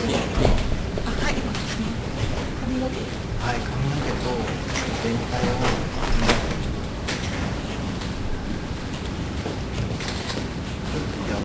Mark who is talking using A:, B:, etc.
A: はい、髪の毛と全体を。